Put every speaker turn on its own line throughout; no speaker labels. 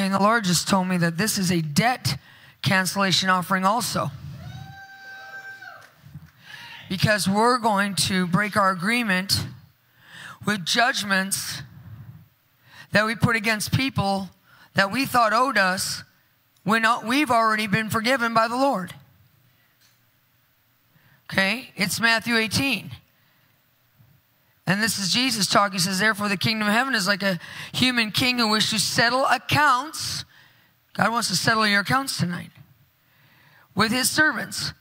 And the Lord just told me that this is a debt cancellation offering also. Because we're going to break our agreement with judgments that we put against people that we thought owed us when we've already been forgiven by the Lord. Okay, it's Matthew 18. And this is Jesus talking. He says, Therefore, the kingdom of heaven is like a human king who wishes to settle accounts. God wants to settle your accounts tonight with his servants.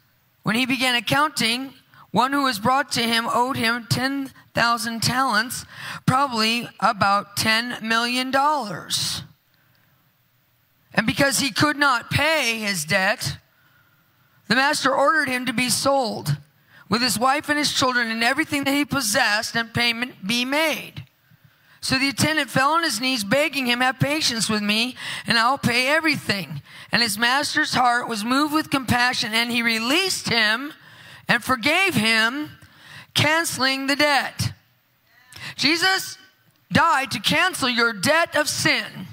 When he began accounting, one who was brought to him owed him 10,000 talents, probably about $10 million. And because he could not pay his debt, the master ordered him to be sold with his wife and his children and everything that he possessed and payment be made. So the attendant fell on his knees, begging him, Have patience with me, and I'll pay everything. And his master's heart was moved with compassion, and he released him and forgave him, canceling the debt. Jesus died to cancel your debt of sin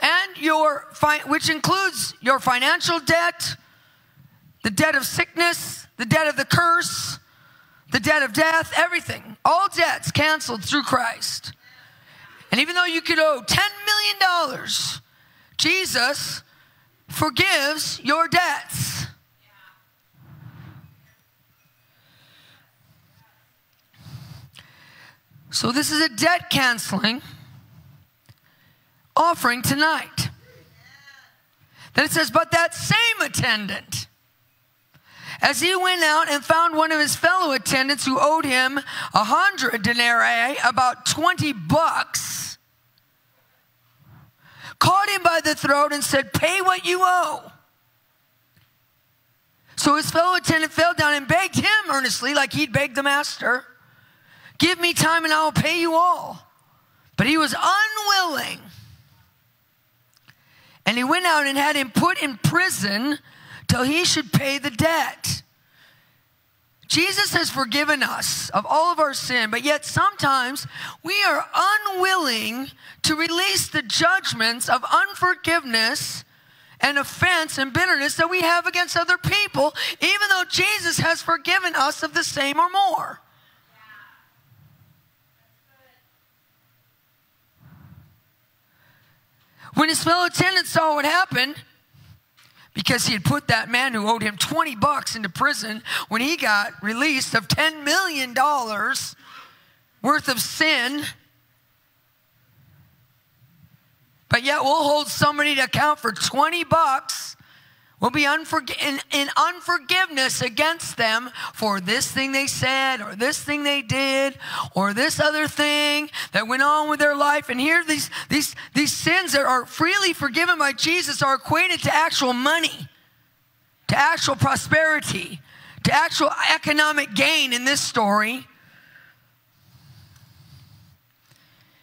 and your which includes your financial debt, the debt of sickness, the debt of the curse, the debt of death, everything. All debts canceled through Christ. And even though you could owe $10 million, Jesus forgives your debts. So, this is a debt canceling offering tonight. Then it says, But that same attendant, as he went out and found one of his fellow attendants who owed him a hundred denarii, about 20 bucks, caught him by the throat and said, Pay what you owe. So his fellow attendant fell down and begged him earnestly, like he'd begged the master, Give me time and I will pay you all. But he was unwilling. And he went out and had him put in prison till he should pay the debt. Jesus has forgiven us of all of our sin, but yet sometimes we are unwilling to release the judgments of unforgiveness and offense and bitterness that we have against other people, even though Jesus has forgiven us of the same or more. When his fellow attendants saw what happened, because he had put that man who owed him 20 bucks into prison when he got released of $10 million worth of sin. But yet we'll hold somebody to account for 20 bucks will be unforg- in, in unforgiveness against them for this thing they said or this thing they did or this other thing that went on with their life. And here these, these, these sins that are freely forgiven by Jesus are equated to actual money, to actual prosperity, to actual economic gain in this story.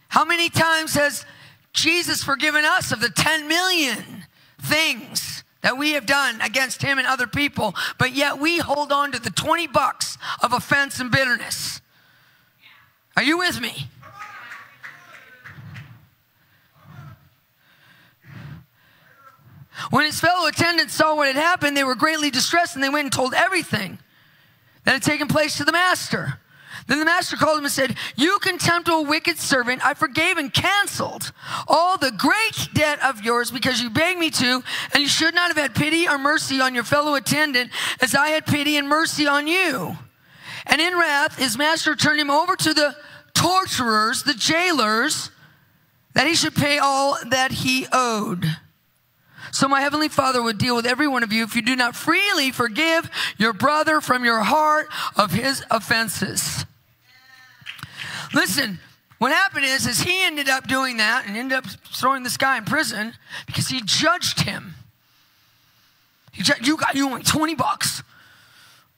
How many times has Jesus forgiven us of the 10 million things that we have done against him and other people, but yet we hold on to the 20 bucks of offense and bitterness. Are you with me? When his fellow attendants saw what had happened, they were greatly distressed and they went and told everything that had taken place to the master. Then the master called him and said, You contemptible wicked servant, I forgave and canceled all the great debt of yours because you begged me to, and you should not have had pity or mercy on your fellow attendant as I had pity and mercy on you. And in wrath, his master turned him over to the torturers, the jailers, that he should pay all that he owed. So my heavenly Father would deal with every one of you if you do not freely forgive your brother from your heart of his offenses. Listen, what happened is, is he ended up doing that and ended up throwing this guy in prison because he judged him. He judged, you got you only 20 bucks.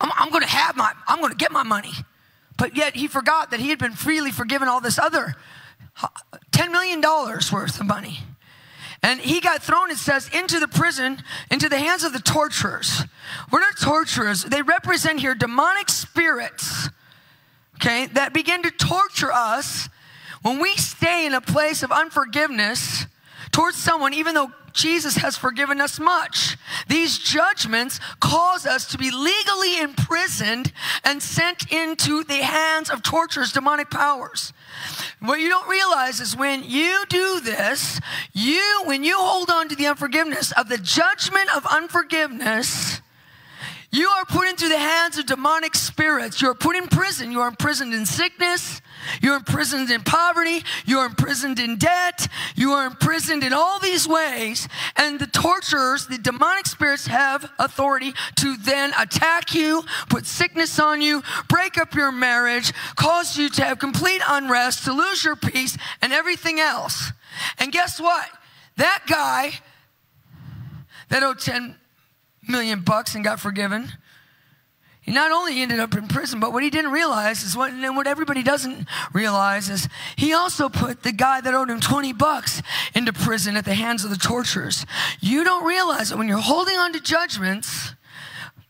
I'm, I'm going to have my, I'm going to get my money. But yet he forgot that he had been freely forgiven all this other uh, $10 million worth of money. And he got thrown, it says, into the prison, into the hands of the torturers. We're not torturers. They represent here demonic spirits okay, that begin to torture us when we stay in a place of unforgiveness towards someone, even though Jesus has forgiven us much. These judgments cause us to be legally imprisoned and sent into the hands of torturers, demonic powers. What you don't realize is when you do this, you, when you hold on to the unforgiveness of the judgment of unforgiveness, you are put into the hands of demonic spirits. You are put in prison. You are imprisoned in sickness. You're imprisoned in poverty. You're imprisoned in debt. You are imprisoned in all these ways. And the torturers, the demonic spirits have authority to then attack you, put sickness on you, break up your marriage, cause you to have complete unrest, to lose your peace, and everything else. And guess what? That guy that owed 10 million bucks and got forgiven he not only ended up in prison, but what he didn't realize is what, and what everybody doesn't realize is he also put the guy that owed him 20 bucks into prison at the hands of the torturers. You don't realize that when you're holding on to judgments,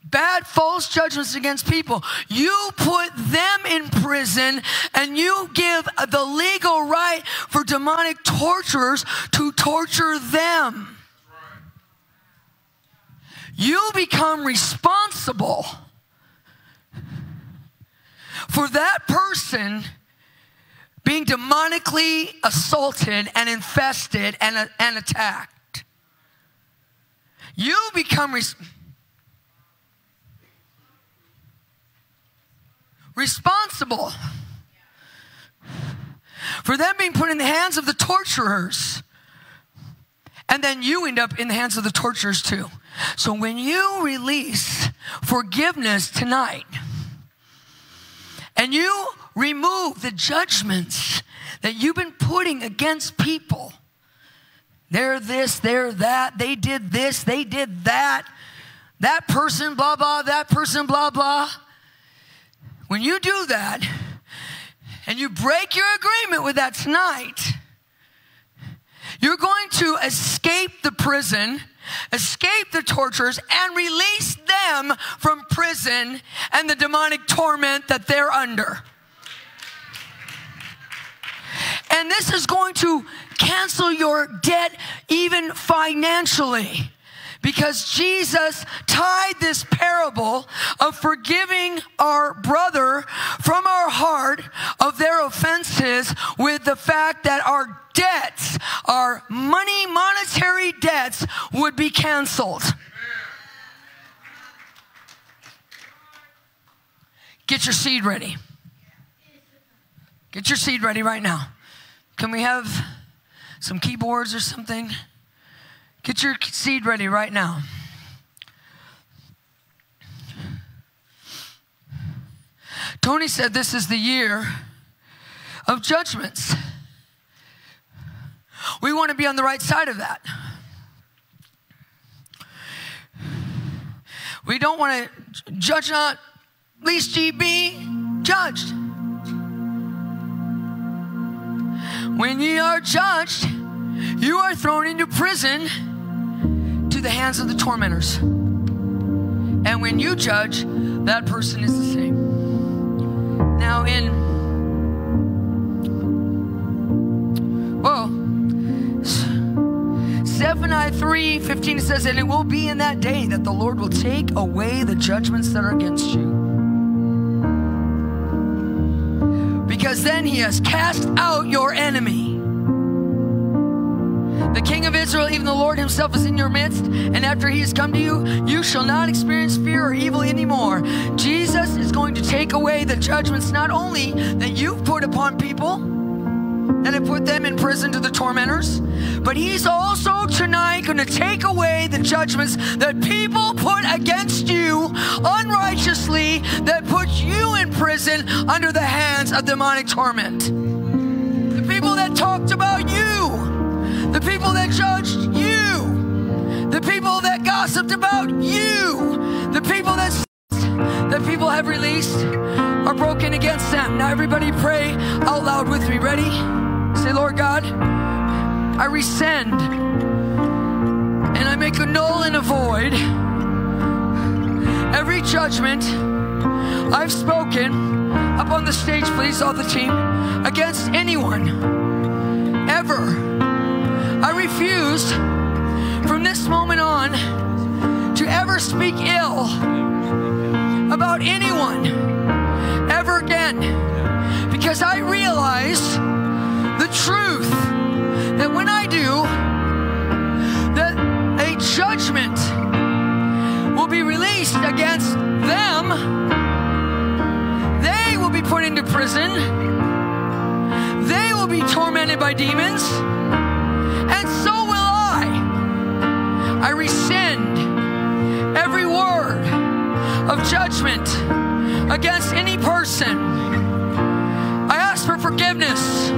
bad false judgments against people, you put them in prison and you give the legal right for demonic torturers to torture them. You become responsible for that person being demonically assaulted and infested and, and attacked. You become res- responsible for them being put in the hands of the torturers. And then you end up in the hands of the torturers too. So when you release forgiveness tonight, and you remove the judgments that you've been putting against people. They're this, they're that, they did this, they did that, that person, blah, blah, that person, blah, blah. When you do that and you break your agreement with that tonight, you're going to escape the prison escape the torturers, and release them from prison and the demonic torment that they're under. And this is going to cancel your debt even financially. Because Jesus tied this parable of forgiving our brother from our heart of their offenses with the fact that our debts, our money, monetary debts, would be canceled. Get your seed ready. Get your seed ready right now. Can we have some keyboards or something? Get your seed ready right now. Tony said this is the year of judgments. We want to be on the right side of that. We don't want to judge not, least ye be judged. When ye are judged, you are thrown into prison to the hands of the tormentors. And when you judge, that person is the same. Now, in whoa, Zephaniah 3 15 says, And it will be in that day that the Lord will take away the judgments that are against you. Because then he has cast out your enemy. The King of Israel, even the Lord Himself, is in your midst. And after He has come to you, you shall not experience fear or evil anymore. Jesus is going to take away the judgments not only that you've put upon people and have put them in prison to the tormentors. But he's also tonight going to take away the judgments that people put against you unrighteously, that put you in prison under the hands of demonic torment. The people that talked about you, the people that judged you, the people that gossiped about you, the people that that people have released are broken against them. Now, everybody pray out loud with me. Ready? Say, Lord God, I rescind and I make a null and a void every judgment I've spoken up on the stage, please, all the team, against anyone ever I refuse from this moment on to ever speak ill about anyone ever again because I realize the truth that when I do, that a judgment will be released against them. They will be put into prison. They will be tormented by demons and so will I. I rescind every word of judgment against any person. I ask for forgiveness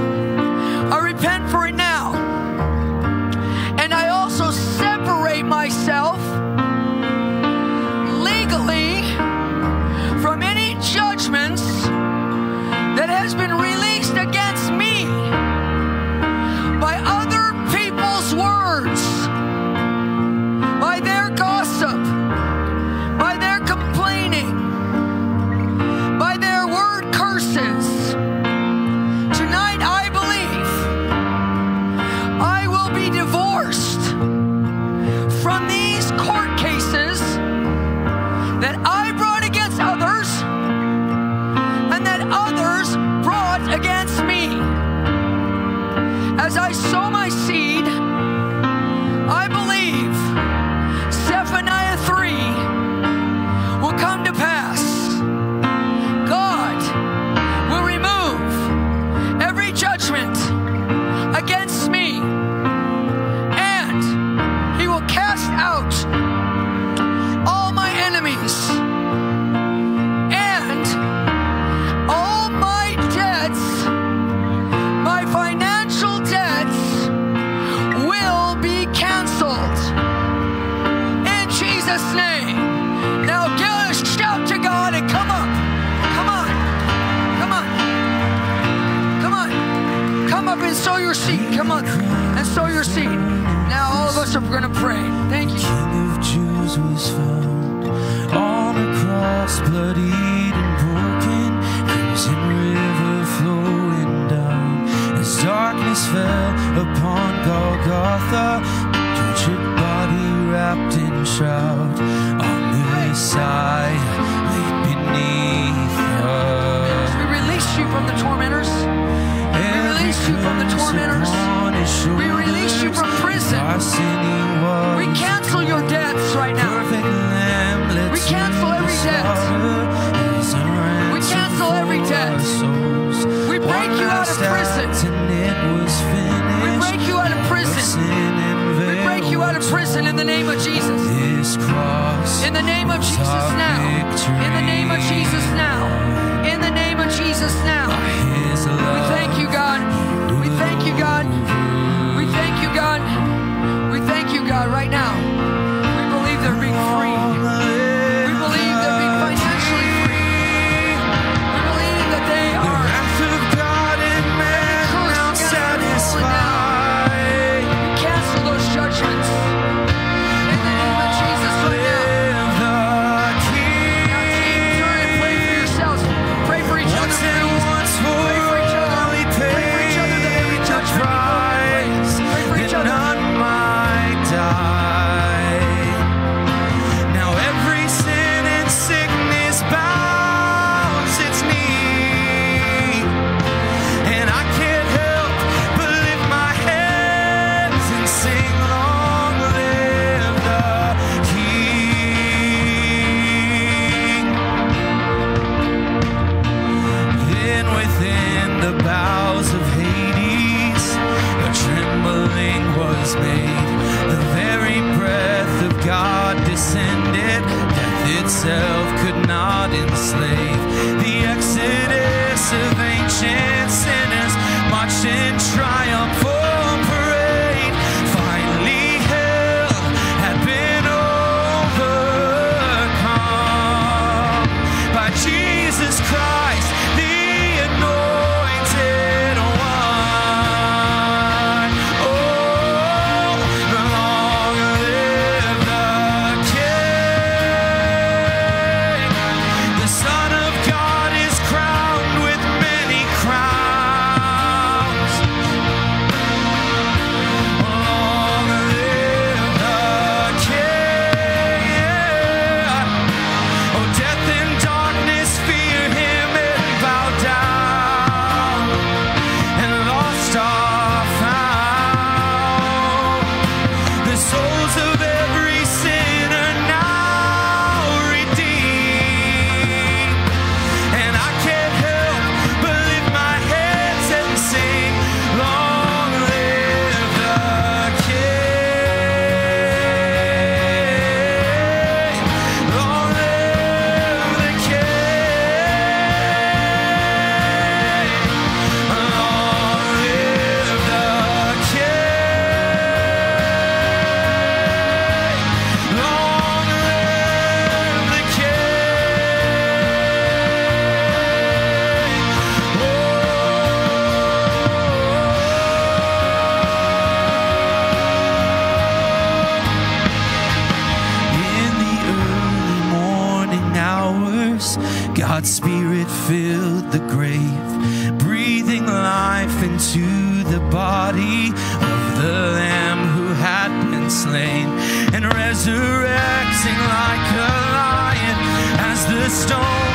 resurrecting like a lion as the stone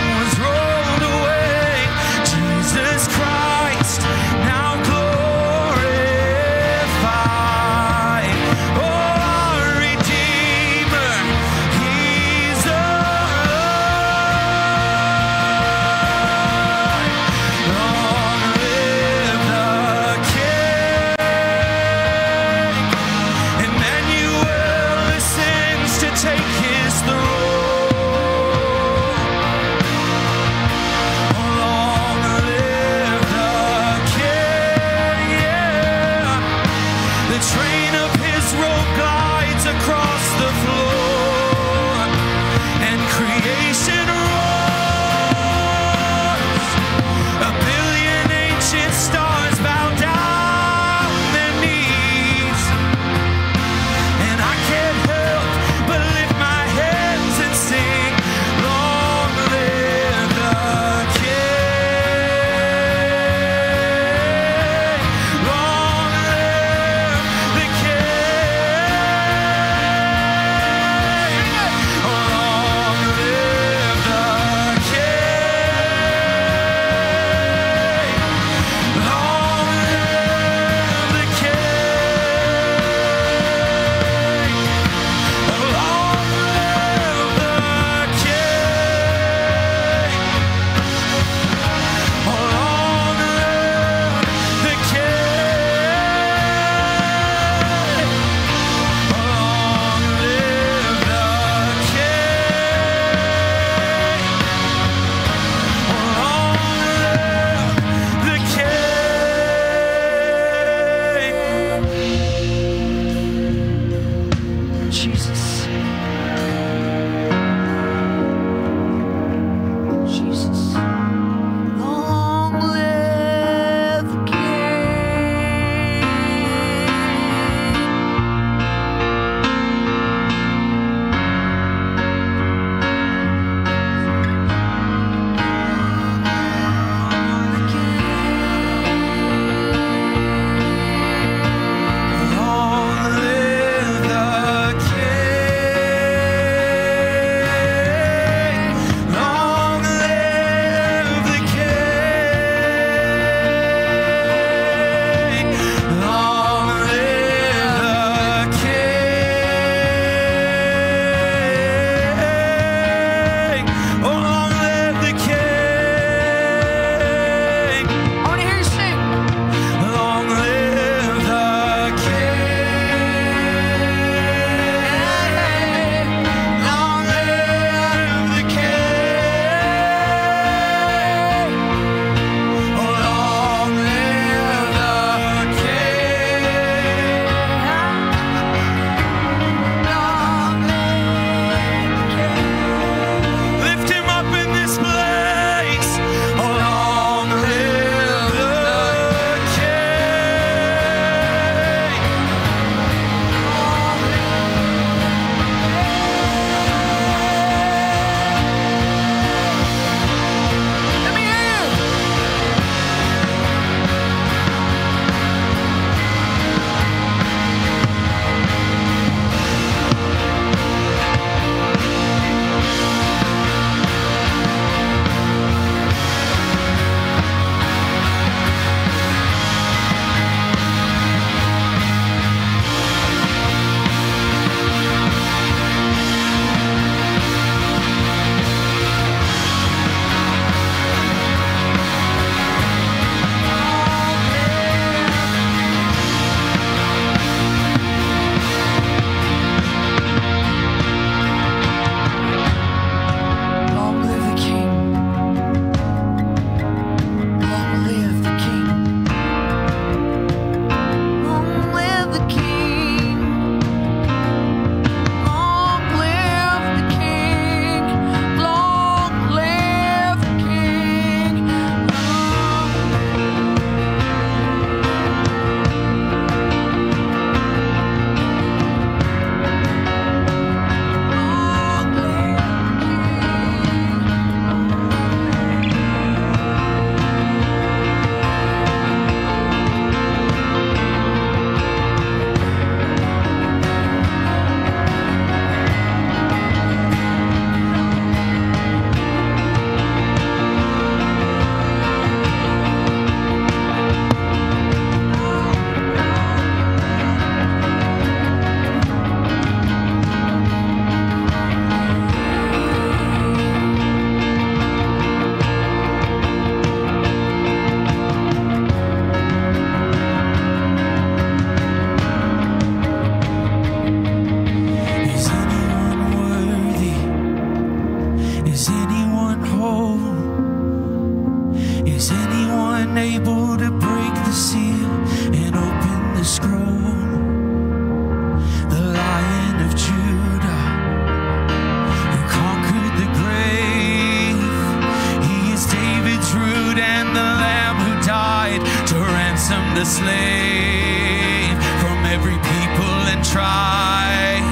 the slave from every people and tribe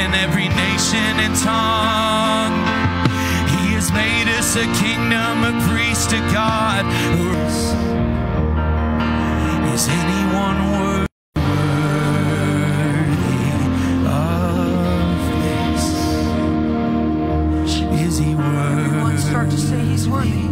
and every nation and tongue. He has made us a kingdom, a priest to God. Is anyone worthy? Of this? Is he worthy?
Everyone start to say he's worthy.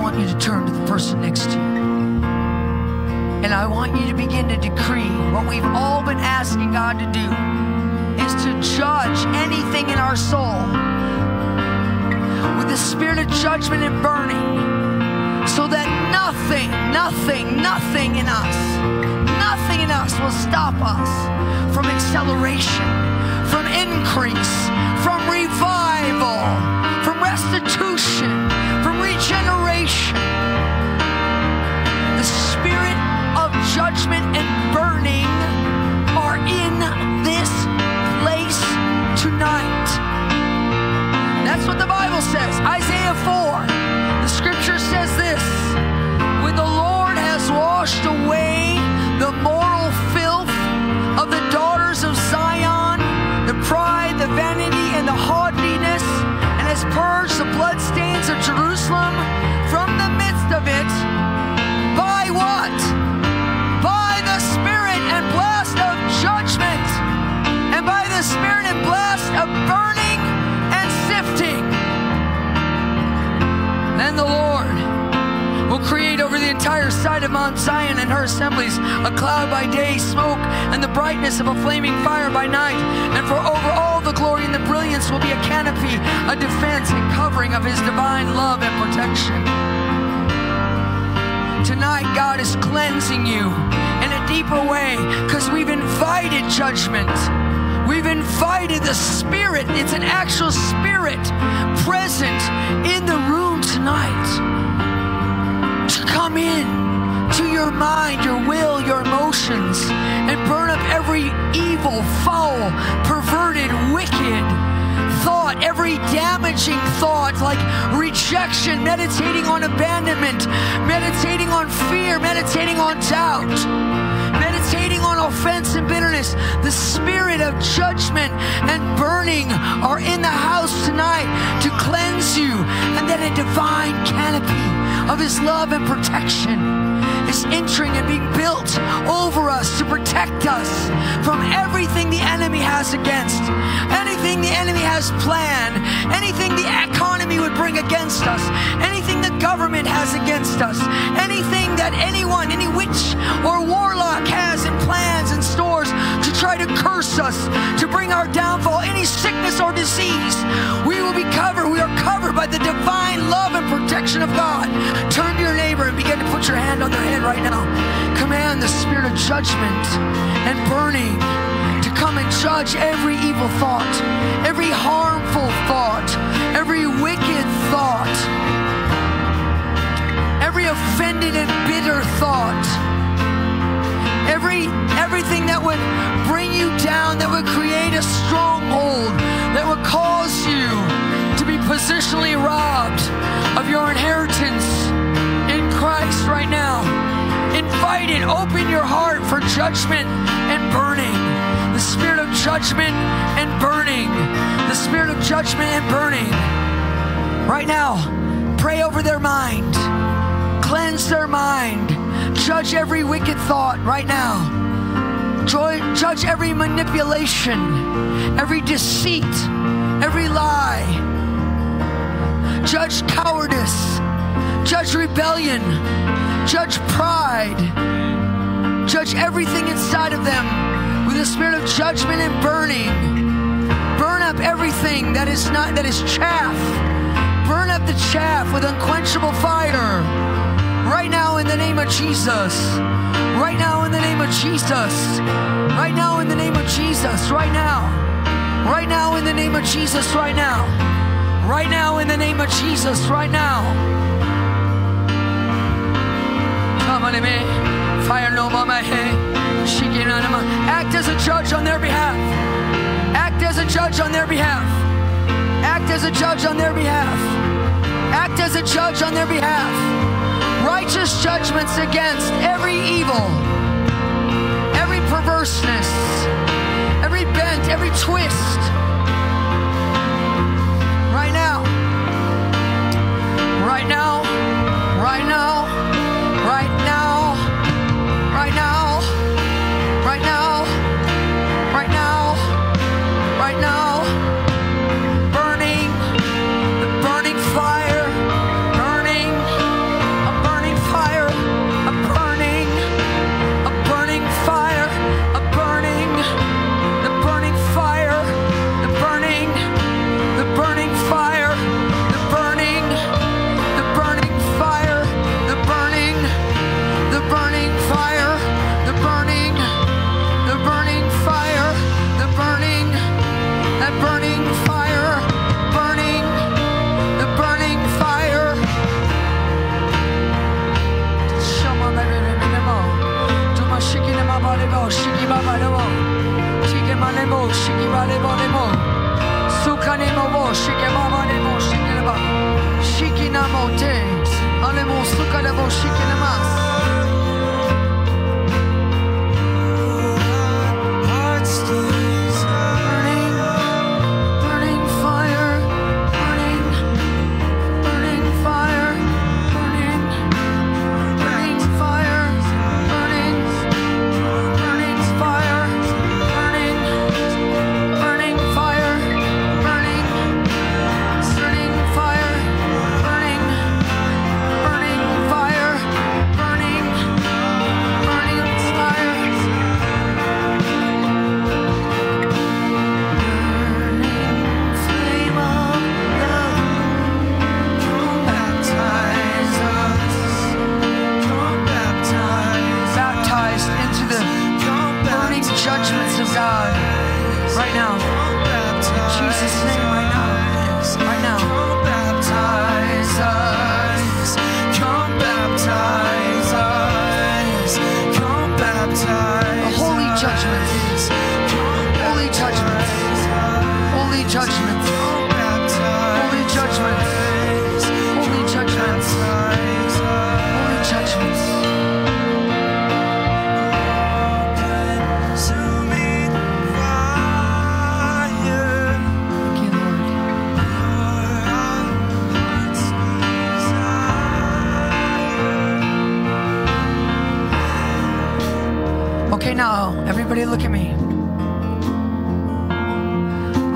Want you to turn to the person next to you. And I want you to begin to decree what we've all been asking God to do is to judge anything in our soul with the spirit of judgment and burning so that nothing, nothing, nothing in us, nothing in us will stop us from acceleration, from increase, from revival, from restitution, judgment and burning are in this place tonight. That's what the Bible says. Isaiah 4. The scripture says this When the Lord has washed away the moral filth of the daughters of Zion, the pride, the vanity, and the haughtiness, and has purged the bloodstains of Jerusalem from the midst of it, by what? The spirit and blast of burning and sifting. Then the Lord will create over the entire side of Mount Zion and her assemblies a cloud by day, smoke, and the brightness of a flaming fire by night. And for over all the glory and the brilliance will be a canopy, a defense and covering of his divine love and protection. Tonight, God is cleansing you in a deeper way because we've invited judgment. We've invited the Spirit, it's an actual Spirit present in the room tonight to come in to your mind, your will, your emotions, and burn up every evil, foul, perverted, wicked thought, every damaging thought like rejection, meditating on abandonment, meditating on fear, meditating on doubt, meditating on offense and bitterness, the spirit of judgment and burning are in the house tonight to cleanse you, and then a divine canopy of His love and protection is entering and being built over us to protect us from everything the enemy has against, anything the enemy has planned, anything the economy would bring against us, anything the government has against us, anything that anyone, any witch or warlock has in plans and stores to try to curse us, to bring our downfall, any sickness or disease. We will be covered. We are covered by the divine love and protection of God. Turn to your neighbor and begin to put your hand on their head right now. Command the spirit of judgment and burning to come and judge every evil thought, every harmful thought, every wicked it. Open your heart for judgment and burning. The spirit of judgment and burning. The spirit of judgment and burning. Right now, pray over their mind. Cleanse their mind. Judge every wicked thought right now. Judge every manipulation, every deceit, every lie. Judge cowardice. Judge rebellion judge pride, judge everything inside of them with a spirit of judgment and burning. Burn up everything that is not that is chaff. Burn up the chaff with unquenchable fire. Right now in the name of Jesus. Right now in the name of Jesus. Right now in the name of Jesus. Right now. Right now in the name of Jesus. Right now. Right now in the name of Jesus. Right now. Fire no Act as a judge on their behalf. Act as a judge on their behalf. Act as a judge on their behalf. Act as a judge on their behalf. Righteous judgments against every evil, every perverseness, every bent, every twist. Right now. Right now.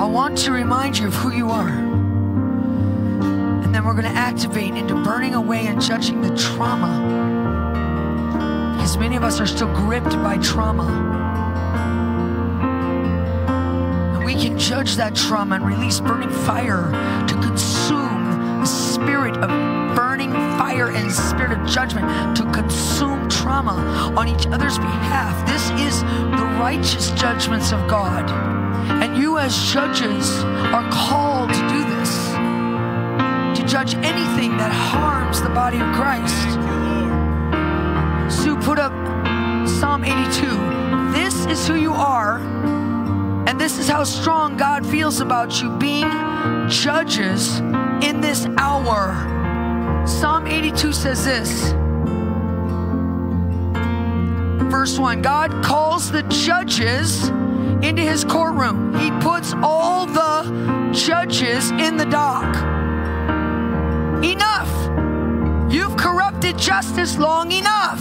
I want to remind you of who you are. And then we're going to activate into burning away and judging the trauma. Because many of us are still gripped by trauma. And we can judge that trauma and release burning fire to consume the spirit of burning fire and spirit of judgment to consume trauma on each other's behalf. This is the righteous judgments of God. As judges, are called to do this to judge anything that harms the body of Christ. Sue put up Psalm 82. This is who you are, and this is how strong God feels about you being judges in this hour. Psalm 82 says this. Verse 1 God calls the judges into his courtroom. He puts all the judges in the dock. Enough. You've corrupted justice long enough.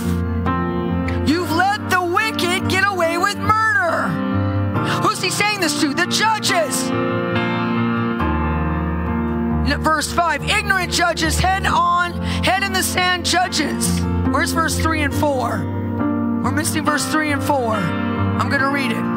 You've let the wicked get away with murder. Who's he saying this to? The judges. Verse 5 ignorant judges, head on, head in the sand judges. Where's verse 3 and 4? We're missing verse 3 and 4. I'm going to read it.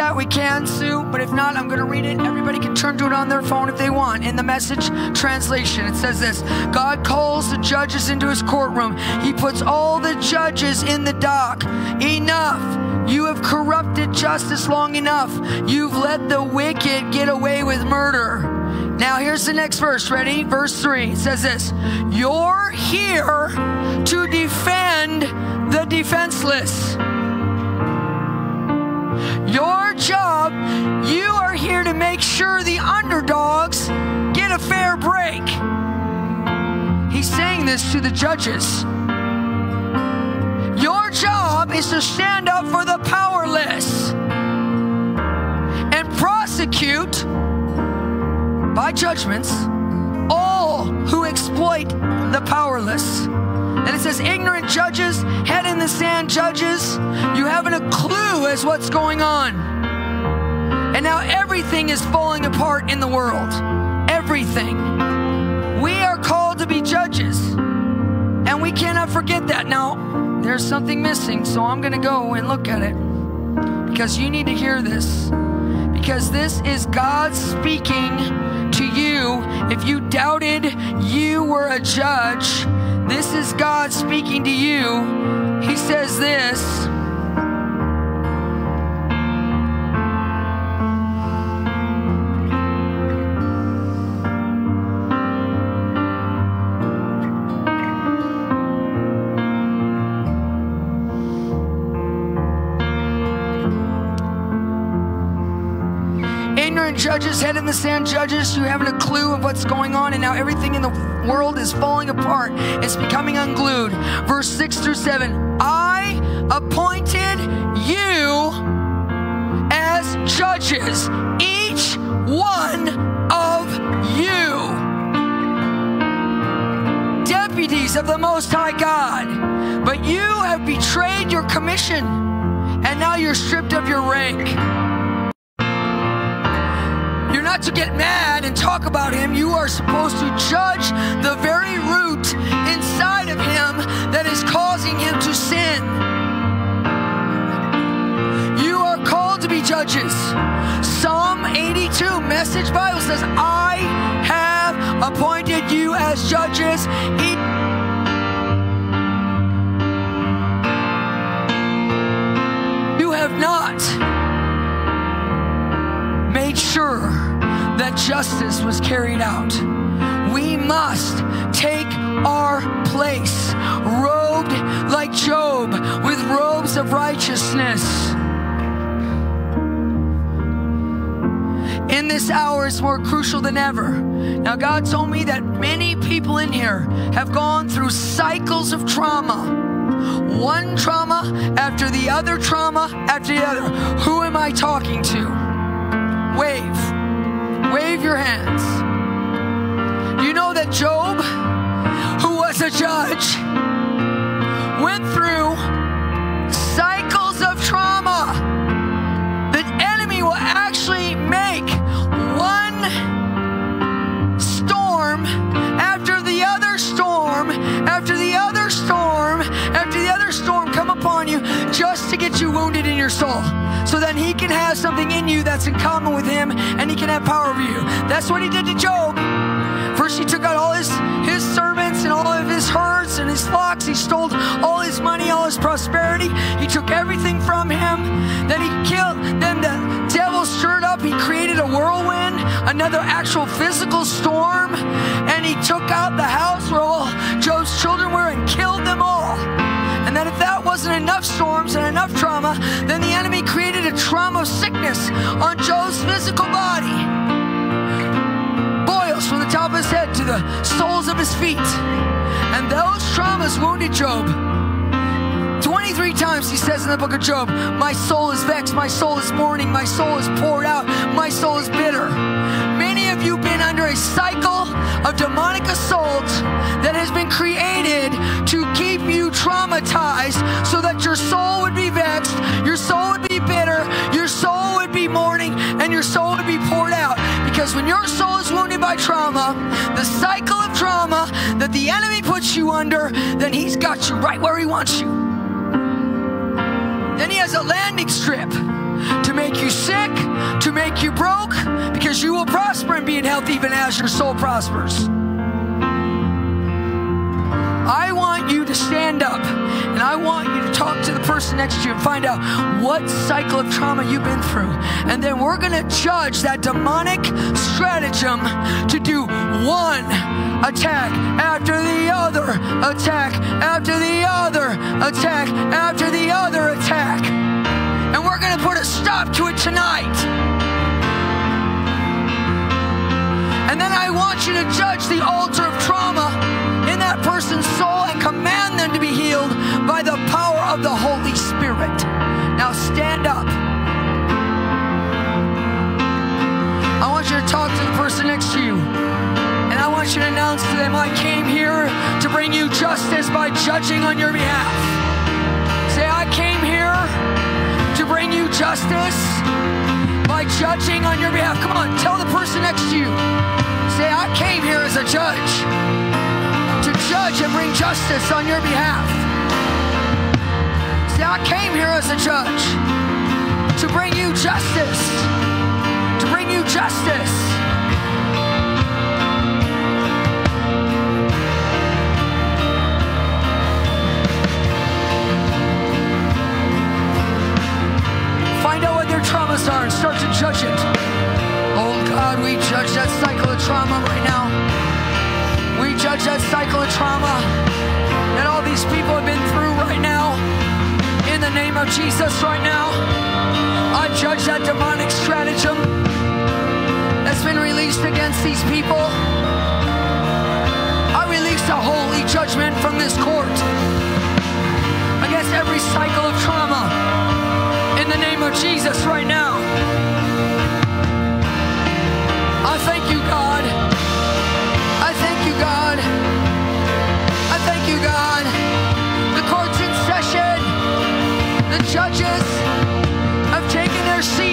That, we can, Sue. But if not, I'm going to read it. Everybody can turn to it on their phone if they want. In the message translation, it says this God calls the judges into his courtroom, he puts all the judges in the dock. Enough. You have corrupted justice long enough. You've let the wicked get away with murder. Now, here's the next verse. Ready? Verse 3 it says this You're here to defend the defenseless. Job, you are here to make sure the underdogs get a fair break. He's saying this to the judges. Your job is to stand up for the powerless and prosecute by judgments all who exploit the powerless. And it says, ignorant judges, head in the sand judges, you haven't a clue as what's going on. And now everything is falling apart in the world. Everything. We are called to be judges. And we cannot forget that. Now, there's something missing, so I'm going to go and look at it. Because you need to hear this. Because this is God speaking to you. If you doubted you were a judge, this is God speaking to you. He says this. Ignorant judges, head in the sand judges, you haven't a clue of what's going on, and now everything in the world is falling apart. It's becoming unglued. Verse 6 through 7 I appointed you as judges, each one of you, deputies of the Most High God. But you have betrayed your commission, and now you're stripped of your rank. Not to get mad and talk about him. You are supposed to judge the very root inside of him that is causing him to sin. You are called to be judges. Psalm 82, Message Bible says, I have appointed you as judges. You have not made sure that justice was carried out. We must take our place, robed like Job with robes of righteousness. In this hour is more crucial than ever. Now, God told me that many people in here have gone through cycles of trauma. One trauma after the other trauma after the other. Who am I talking to? Wave. Wave your hands. Do You know that Job, who was a judge, went through cycles of trauma. The enemy will actually make one storm after the other storm, after the other storm, after the other storm come upon you just to get you wounded in your soul. So then he can have something in you that's in common with him and he can have power over you. That's what he did to Job. First, he took out all his, his servants and all of his herds and his flocks. He stole all his money, all his prosperity. He took everything from him. Then he killed. Then the devil stirred up. He created a whirlwind, another actual physical storm. And he took out the house where all Job's children were and killed them all. And then, if that wasn't enough storms and enough trauma, then the enemy created a trauma of sickness on Job's physical body boils from the top of his head to the soles of his feet. And those traumas wounded Job. 23 times he says in the book of Job, My soul is vexed, my soul is mourning, my soul is poured out, my soul is bitter. Many of you have been under a cycle of demonic assault that has been created traumatized so that your soul would be vexed, your soul would be bitter, your soul would be mourning, and your soul would be poured out. Because when your soul is wounded by trauma, the cycle of trauma that the enemy puts you under, then he's got you right where he wants you. Then he has a landing strip to make you sick, to make you broke, because you will prosper and be in health even as your soul prospers. I want you to stand up and I want you to talk to the person next to you and find out what cycle of trauma you've been through. And then we're going to judge that demonic stratagem to do one attack after the other attack after the other attack after the other attack. And we're going to put a stop to it tonight. And then I want you to judge the altar of trauma that person's soul and command them to be healed by the power of the Holy Spirit. Now stand up. I want you to talk to the person next to you. And I want you to announce to them, I came here to bring you justice by judging on your behalf. Say, I came here to bring you justice by judging on your behalf. Come on, tell the person next to you. Say, I came here as a judge judge and bring justice on your behalf. Say, I came here as a judge to bring you justice, to bring you justice. Find out what their traumas are and start to judge it. Oh God, we judge that cycle of trauma right now. Judge that cycle of trauma that all these people have been through right now. In the name of Jesus, right now, I judge that demonic stratagem that's been released against these people. I release a holy judgment from this court against every cycle of trauma in the name of Jesus right now. Judges have taken their seat.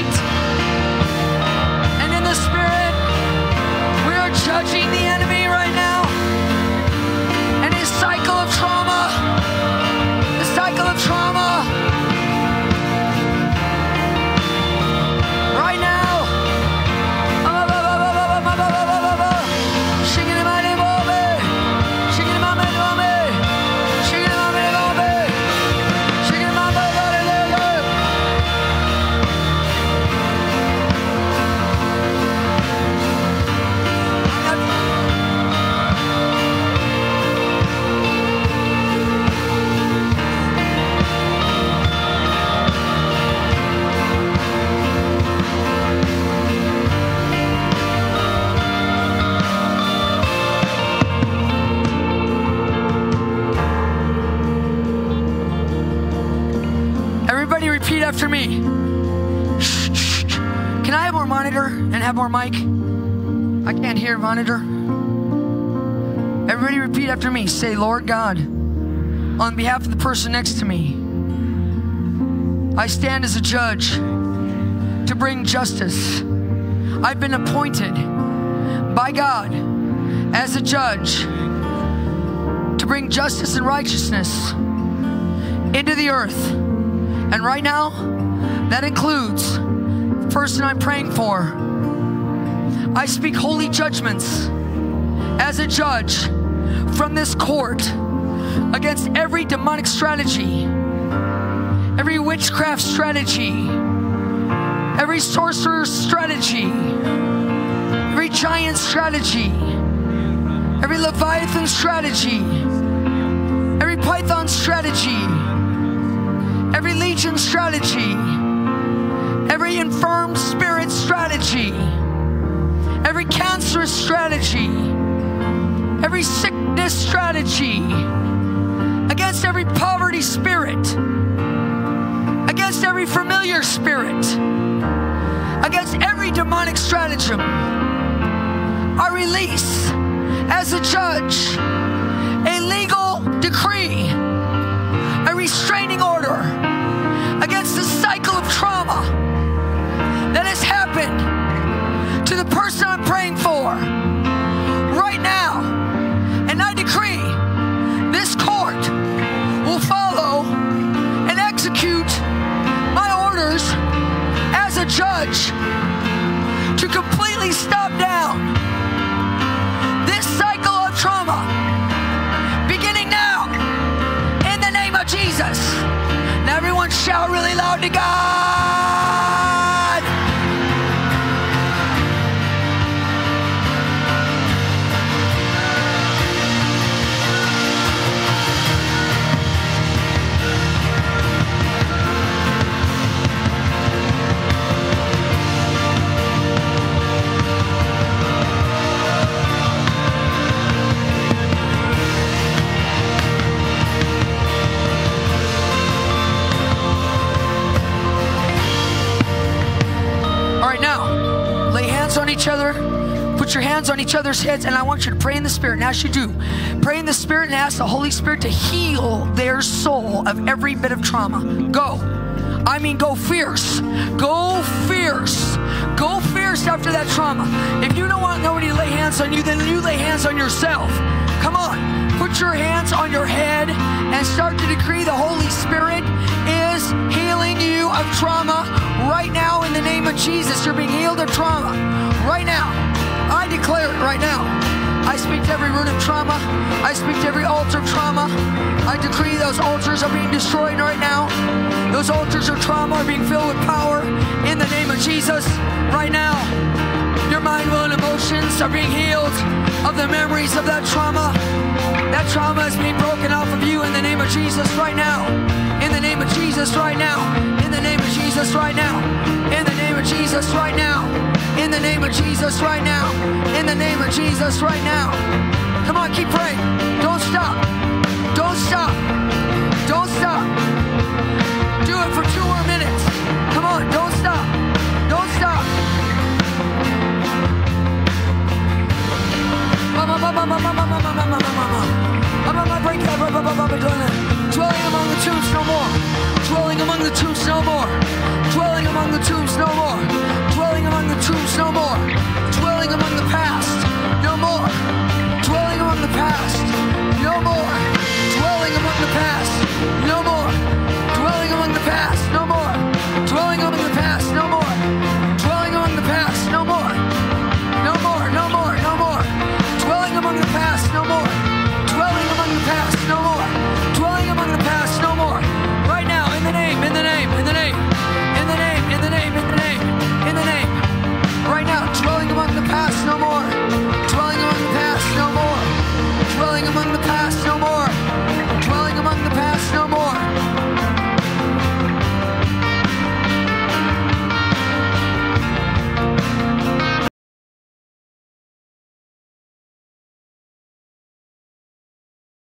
After me. Can I have more monitor and have more mic? I can't hear monitor. Everybody repeat after me. Say, Lord God, on behalf of the person next to me, I stand as a judge to bring justice. I've been appointed by God as a judge to bring justice and righteousness into the earth. And right now, that includes the person I'm praying for. I speak holy judgments as a judge from this court against every demonic strategy, every witchcraft strategy, every sorcerer's strategy, every giant strategy, every leviathan strategy, every python strategy, every legion strategy, every infirm spirit strategy, every cancerous strategy, every sickness strategy, against every poverty spirit, against every familiar spirit, against every demonic stratagem. I release as a judge a legal decree, a restraining order against the cycle of trauma that has happened to the person I'm praying for Shout really loud to God. On each other. Put your hands on each other's heads, and I want you to pray in the Spirit. And as you do, pray in the Spirit and ask the Holy Spirit to heal their soul of every bit of trauma. Go. I mean, go fierce. Go fierce. Go fierce after that trauma. If you don't want nobody to lay hands on you, then you lay hands on yourself. Come on. Put your hands on your head and start to decree the Holy Spirit is healing you of trauma right now in the name of Jesus. You're being healed of trauma right now. I declare it right now. I speak to every root of trauma. I speak to every altar of trauma. I decree those altars are being destroyed right now. Those altars of trauma are being filled with power in the name of Jesus right now. Your mind, will, and emotions are being healed of the memories of that trauma. That trauma is being broken off of you in the name of Jesus right now. In the name of Jesus right now. Jesus right now. In the name of Jesus right now. Come on, keep praying. Don't stop. Don't stop. Don't stop. Do it for two more minutes. Come on, don't stop. Don't stop. Dwelling among the tombs no more. Dwelling among the tombs no more. Dwelling among the tombs no more among the tombs no more. Dwelling among the past no more. Dwelling among the past no more. Dwelling among the past no more. Dwelling among the past no more.